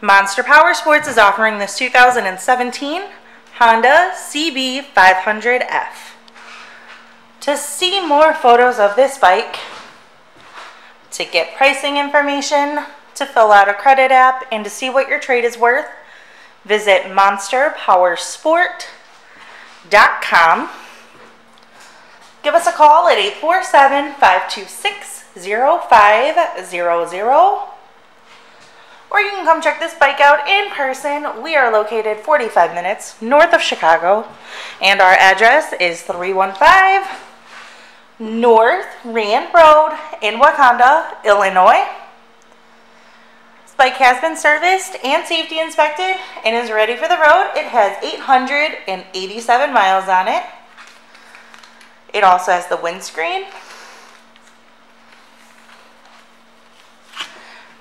Monster Power Sports is offering this 2017 Honda CB500F. To see more photos of this bike, to get pricing information, to fill out a credit app, and to see what your trade is worth, visit monsterpowersport.com. Give us a call at 847 526 0500 or you can come check this bike out in person. We are located 45 minutes north of Chicago, and our address is 315 North Rand Road in Wauconda, Illinois. This bike has been serviced and safety inspected and is ready for the road. It has 887 miles on it. It also has the windscreen